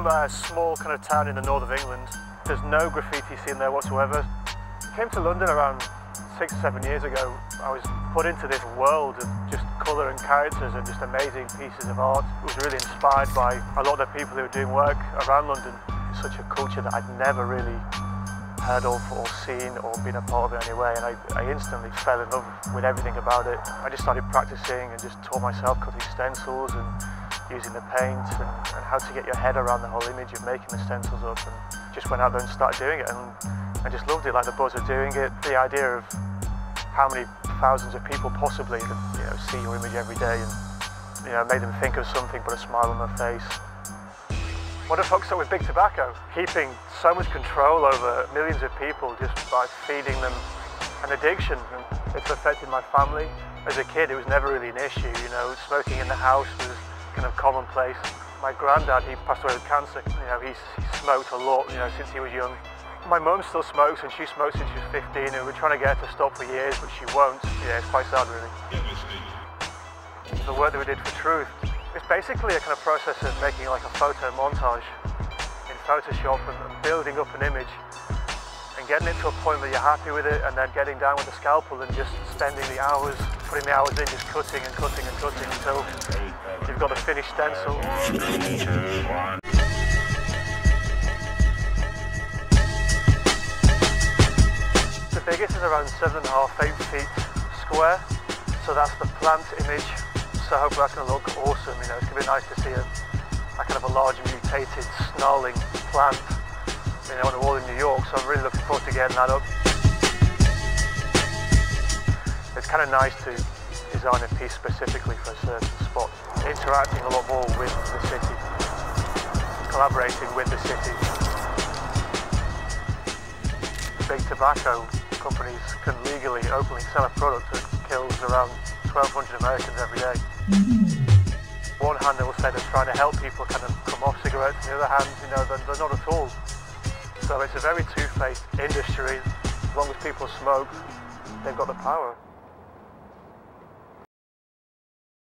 from a uh, small kind of town in the north of England. There's no graffiti scene there whatsoever. I came to London around six or seven years ago. I was put into this world of just colour and characters and just amazing pieces of art. I was really inspired by a lot of the people who were doing work around London. It's such a culture that I'd never really heard of or seen or been a part of it anyway and I, I instantly fell in love with everything about it. I just started practicing and just taught myself cutting stencils and using the paint and, and, how to get your head around the whole image of making the stencils up and just went out there and started doing it and I just loved it, like the buzz of doing it, the idea of how many thousands of people possibly you know, see your image every day and you know, made them think of something, put a smile on their face. What a focused on with Big Tobacco, keeping so much control over millions of people just by feeding them an addiction. And it's affected my family. As a kid, it was never really an issue, you know, smoking in the house was kind of commonplace. My granddad, he passed away with cancer. You know, he's, he smoked a lot, you know, since he was young. My mum still smokes and she smoked since she was 15 and we're trying to get her to stop for years, but she won't. Yeah, it's quite sad really. The work that we did for Truth, it's basically a kind of process of making like a photo montage in Photoshop and, building up an image and getting it to a point where you're happy with it and then getting down with the scalpel and just spending the hours, putting the hours in, just cutting and cutting and cutting until got a finished stencil. The biggest is around seven and a half, eight feet square. So that's the plant image. So hopefully that's gonna look awesome. You know, it's gonna be nice to see a, a kind of a large mutated snarling plant you know, on the wall in New York, so I'm really looking forward to getting that up. It's kind of nice to design a piece specifically for a certain spot, interacting a lot more with the city, collaborating with the city. Big tobacco companies can legally, openly sell a product that kills around 1,200 Americans every day. Mm-hmm. One hand they will say they're trying to help people kind of come off cigarettes, on the other hand, you know, they're, they're not at all. So it's a very two-faced industry. As long as people smoke, they've got the power.